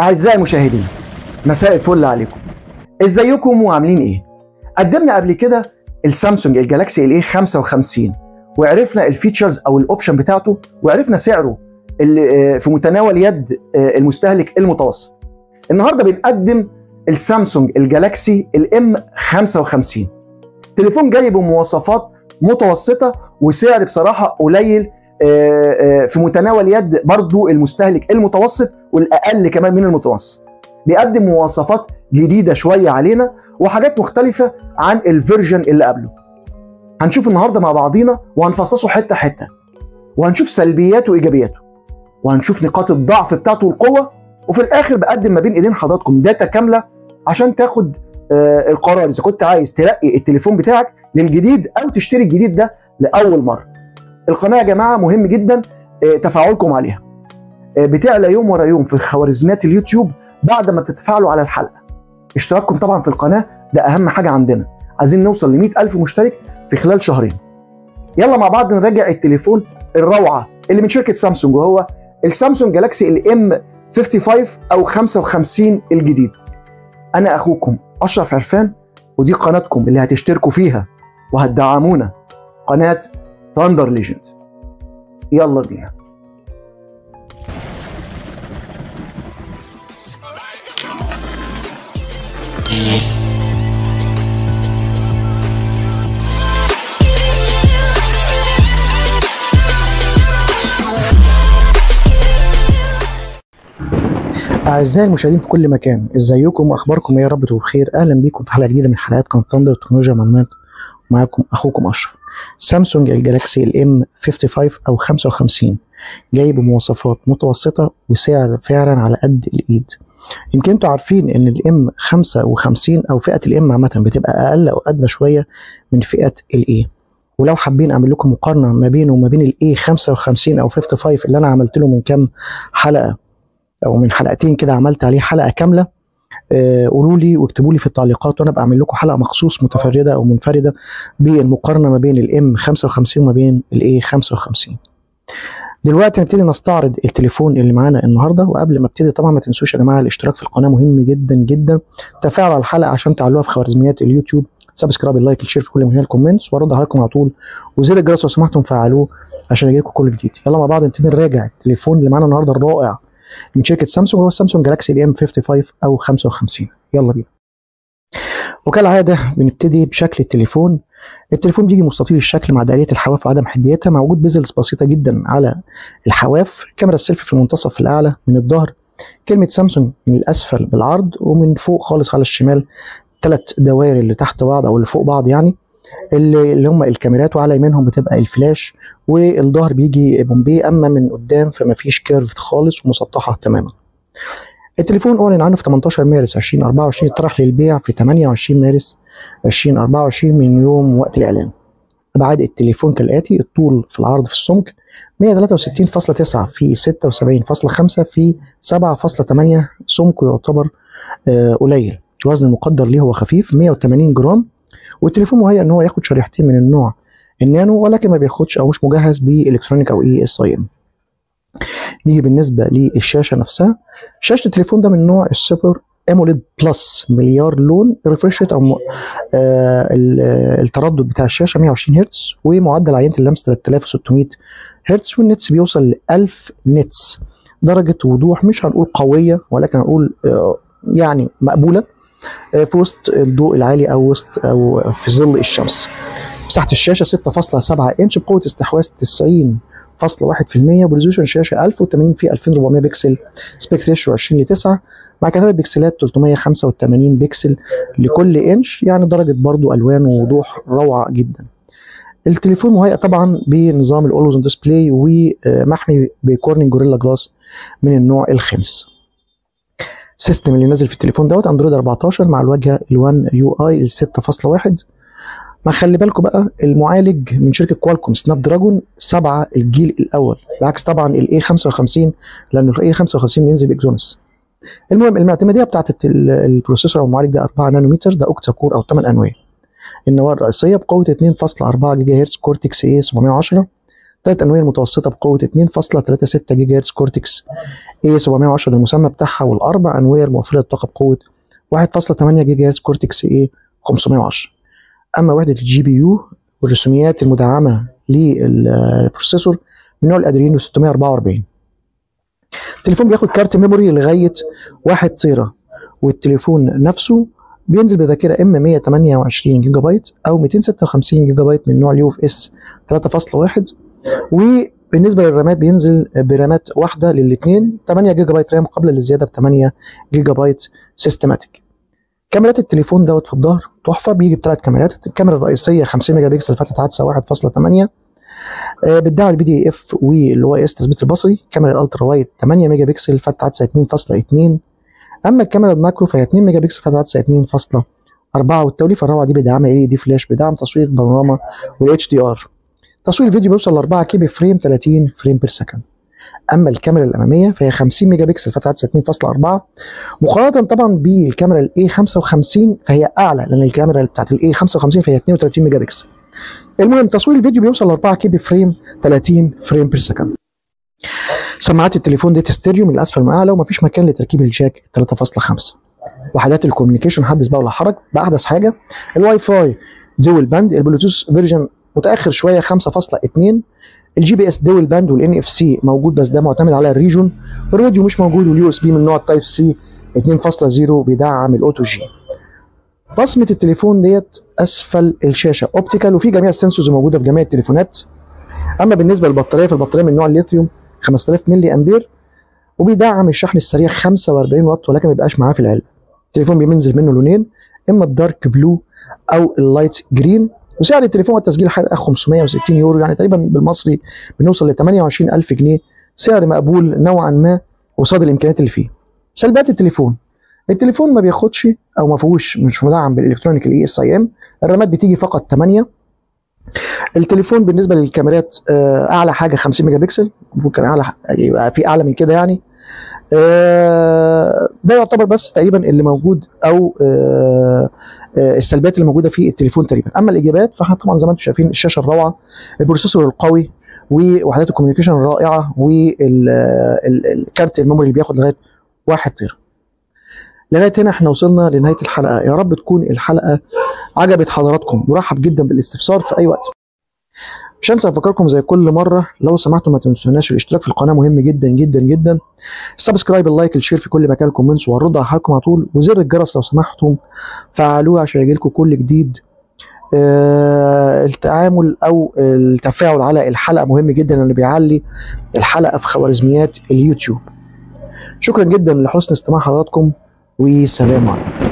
أعزائي المشاهدين مساء الفل عليكم إزيكم وعاملين إيه؟ قدمنا قبل كده السامسونج الجالاكسي ال A 55 وعرفنا ال features أو ال option بتاعته وعرفنا سعره اللي آه، في متناول يد آه، المستهلك المتوسط. النهارده بنقدم السامسونج الجالاكسي ال M 55 تليفون جاي بمواصفات متوسطة وسعر بصراحة قليل في متناول يد برضو المستهلك المتوسط والأقل كمان من المتوسط. بيقدم مواصفات جديدة شوية علينا وحاجات مختلفة عن ال version اللي قبله. هنشوف النهارده مع بعضينا وهنفصصه حتة حتة. وهنشوف سلبياته وإيجابياته. وهنشوف نقاط الضعف بتاعته والقوة. وفي الآخر بقدم ما بين إيدين حضراتكم data كاملة عشان تاخد آه القرار. إذا كنت عايز ترقي التليفون بتاعك للجديد أو تشتري الجديد ده لأول مرة. القناة يا جماعة مهم جدا آه، تفاعلكم عليها. آه، بتعلى يوم ورا يوم في خوارزميات اليوتيوب بعد ما بتتفاعلوا على الحلقة. اشتراككم طبعا في القناة ده أهم حاجة عندنا. عايزين نوصل ل ألف مشترك في خلال شهرين. يلا مع بعض نراجع التليفون الروعة اللي من شركة سامسونج وهو السامسونج جالاكسي الام 55 أو 55 الجديد. أنا أخوكم أشرف عرفان ودي قناتكم اللي هتشتركوا فيها وهتدعمونا. قناة ثاندر ليجند يلا بينا أعزائي المشاهدين في كل مكان إزيكم وأخباركم؟ إيه؟ يا رب تبقوا بخير. أهلا بيكم في حلقة جديدة من حلقات قناة ثاندر تكنولوجيا معلومات معاكم أخوكم أشرف. سامسونج الجالاكسي ال M 55 أو 55 جاي بمواصفات متوسطة وسعر فعلا على قد الإيد. يمكن أنتوا عارفين إن ال M 55 أو فئة ال M عامة بتبقى أقل أو أدنى شوية من فئة ال A ولو حابين أعمل لكم مقارنة ما بينه وما بين ال A 55 أو 55 اللي أنا عملت له من كام حلقة أو من حلقتين كده عملت عليه حلقة كاملة قولوا لي واكتبوا لي في التعليقات وأنا بعمل لكم حلقة مخصوص متفردة أو منفردة بالمقارنه ما بين ال M 55 وما بين ال A 55 دلوقتي نبتدي نستعرض التليفون اللي معانا النهارده وقبل ما أبتدي طبعا ما تنسوش يا جماعة الاشتراك في القناة مهم جدا جدا. تفاعلوا على الحلقة عشان تعلوها في خوارزميات اليوتيوب. subscribe ال like ال share في كل مكان ال comments وارد عليكم على طول. وزر الجرس لو سمحتم فعلوه عشان يجيلكم كل جديد. يلا مع بعض نبتدي نراجع التليفون اللي معانا النهارده الرائع. من شركة سامسونج هو السامسونج جالاكسي ال M 55 أو 55 يلا بينا. وكالعاده بنبتدي بشكل التليفون. التليفون بيجي مستطيل الشكل مع دائريه الحواف وعدم حديتها مع وجود بسيطة جدا على الحواف كاميرا السيلفي في المنتصف الأعلى من الظهر كلمة سامسونج من الأسفل بالعرض ومن فوق خالص على الشمال ثلاث دوائر اللي تحت بعض أو اللي فوق بعض يعني. اللي اللي هم الكاميرات وعلى يمينهم بتبقى الفلاش والظهر بيجي بومبي. أما من قدام فما فيش curve خالص ومسطحة تماما. التليفون اعلن عنه في 18 مارس 2024 طرح للبيع في 28 مارس 2024 من يوم وقت الإعلان. ابعاد التليفون كالآتي الطول في العرض في السمك 163.9 في 76.5 في 7.8 سمكه يعتبر آه، قليل. الوزن المقدر ليه هو خفيف 180 جرام. والتليفون مهيأ إن هو ياخد شريحتين من النوع. النانو ولكن ما بياخدش أو مش مجهز ب electronic أو eSIM نيجي بالنسبة للشاشة نفسها. شاشة التليفون ده من نوع ال Super AMOLED Plus مليار لون refresh rate أو آه آه، التردد بتاع الشاشة 120 هرتز ومعدل عينة اللمس 3600 هرتز وال nits بيوصل ل 1000 nits. درجة وضوح مش هنقول قوية ولكن هنقول آه يعني مقبولة. في وسط الضوء العالي أو وسط أو في ظل الشمس. مساحة الشاشة 6.7 إنش بقوة استحواذ 90.1% ب resolution شاشة 1080 في 2400 بكسل aspect ratio 20 ل 9 مع كثافة بكسلات 385 بكسل لكل إنش يعني درجة برضو ألوان ووضوح روعة جدا. التليفون مهيأ طبعا بنظام ال Always On Display ومحمي ب Corning Gorilla Glass من النوع الخامس. ال system اللي نازل في التليفون دوت أندرويد 14 مع الواجهة ال1 يو اي ال 6.1 ما خلي بالكم بقى المعالج من شركة Qualcomm Snapdragon 7 الجيل الأول بعكس طبعا ال A 55 لأنه ال A 55 بينزل ب Exynos المهم المعتمديه بتاعت ال- ال processor أو المعالج ده 4 نانومتر ده octa core أو 8 أنوية. النواه الرئيسية بقوة 2.4 جيجا هرتز Cortex A 710 ثلاث انويه متوسطة بقوة 2.36 جيجا هرتز Cortex. A 710 ده المسمى بتاعها والأربع انويه الموفره للطاقه بقوة 1.8 جيجا هرتز Cortex A 510 أما وحدة ال GPU والرسوميات المدعمة لل processor من نوع ال Adreno 644 التليفون بياخد كارت memory لغاية 1 تيرا والتليفون نفسه بينزل بذاكرة إما 128 جيجا بايت أو 256 جيجا بايت من نوع ال UFS 3.1 وبالنسبة للرامات بينزل برامات واحدة للاثنين 8 جيجا بايت رام قبل الزيادة ب 8 جيجا بايت سيستماتيك كاميرات التليفون دوت في الظهر تحفة بيجي بثلاث كاميرات الكاميرا الرئيسية 50 ميجا بكسل فتحة عدسة 1.8 آه، بتدعم ال PDAF وال OIS تثبيت البصري الكاميرا ال ultra wide 8 ميجا بكسل فتحة عدسة 2.2 أما الكاميرا ال macro فهي 2 ميجا بكسل فتحة عدسة 2.4 والتوليفة الروعة دي بدعمها LED flash بدعم تصوير البانوراما وال HDR تصوير الفيديو بيوصل ل 4 K ب frame 30 frame per second. أما الكاميرا الأمامية فهي 50 ميجا بكسل فتحة عدسه 2.4 مقارنة طبعا بالكاميرا ال A 55 فهي أعلى لأن الكاميرا بتاعت ال A 55 فهي 32 ميجا بكسل. المهم تصوير الفيديو بيوصل ل 4 K ب frame 30 frame per second. سماعات التليفون دي ستيريو من الأسفل من أعلى ومفيش مكان لتركيب ال jack 3.5 وحدات ال communication حدث بقى ولا حرج باحدث حاجة ال Wi-Fi dual band البلوتوث version متأخر شوية 5.2 ال GPS dual band وال NFC موجود بس ده معتمد على ال region. والراديو مش موجود وال USB من نوع ال Type C 2.0 بيدعم ال OTG. بصمة التليفون ديت أسفل الشاشة. optical وفي جميع ال sensors موجوده في جميع التليفونات. أما بالنسبة للبطارية فالبطارية من نوع الليثيوم 5000 ملي أمبير. وبيدعم الشحن السريع 45 واط ولكن ما بيبقاش معاه في العلبة. التليفون بينزل منه لونين إما ال dark blue أو ال light green. وسعر التليفون والتسجيل حلقه 560 يورو يعني تقريبا بالمصري بنوصل ل 28000 جنيه سعر مقبول نوعا ما قصاد الإمكانيات اللي فيه. سلبيات التليفون. التليفون ما بياخدش أو ما فيهوش مش مدعم بال electronic ال eSIM. الرامات بتيجي فقط 8 التليفون بالنسبة للكاميرات آه، أعلى حاجة 50 ميجا بكسل كان أعلى يبقى في أعلى من كده يعني. ده يعتبر بس تقريبا اللي موجود أو آه، آه، السلبيات اللي موجودة في التليفون تقريبا. أما الإيجابيات فإحنا طبعا زي ما أنتم شايفين الشاشة الروعة ال processor القوي ووحدات ال communication الرائعة والكارت ال memory اللي بياخد لغاية 1 تيرا لغاية هنا إحنا وصلنا لنهاية الحلقة. يا رب تكون الحلقة عجبت حضراتكم. مرحب جدا بالاستفسار في أي وقت. مش هنسى أفكركم زي كل مرة لو سمحتوا ما تنسوناش الاشتراك في القناة مهم جدا جدا جدا. ال subscribe ال like ال share في كل مكان ال comments وهرد على حضراتكم على طول. وزر الجرس لو سمحتم فعلوه عشان يجيلكم كل جديد. آه التعامل أو التفاعل على الحلقة مهم جدا لأنه بيعلي الحلقة في خوارزميات اليوتيوب. شكرا جدا لحسن استماع حضراتكم وسلام عليكم.